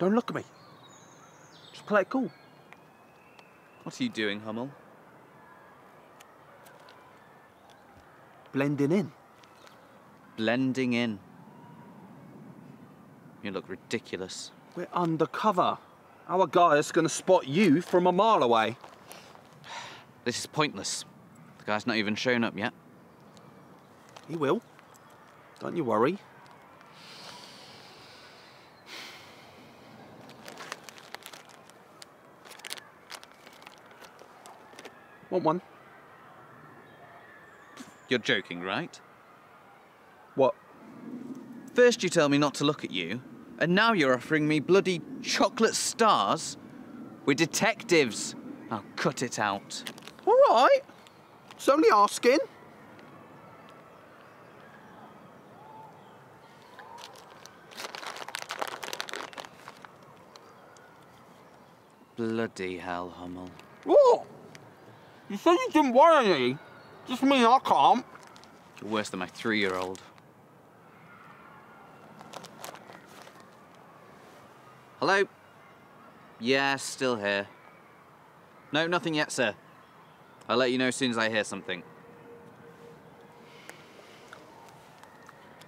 Don't look at me. Just play it cool. What are you doing, Hummel? Blending in. Blending in. You look ridiculous. We're undercover. Our guy is going to spot you from a mile away. This is pointless. The guy's not even shown up yet. He will. Don't you worry. Want one? You're joking, right? What? First you tell me not to look at you, and now you're offering me bloody chocolate stars? We're detectives. Now cut it out. All right. It's only asking. Bloody hell, Hummel. What? You said you didn't want any. Just me, I can't. You're worse than my three-year-old. Hello? Yeah, still here. No, nothing yet, sir. I'll let you know as soon as I hear something.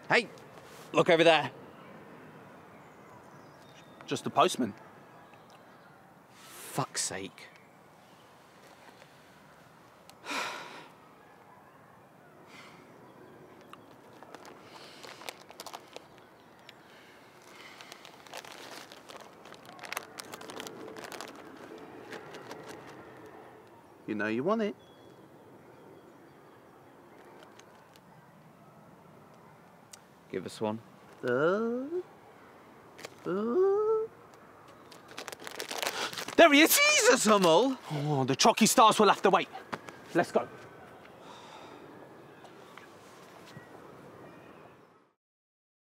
Hey, look over there. Just the postman. Fuck's sake. You know you want it. Give us one. Uh, uh. There he is! Jesus, Hummel! Oh, the chalky stars will have to wait. Let's go.